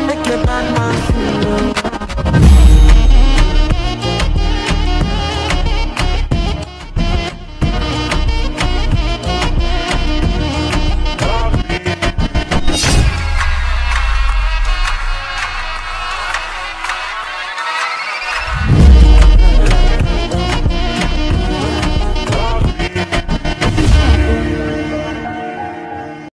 make a bad man.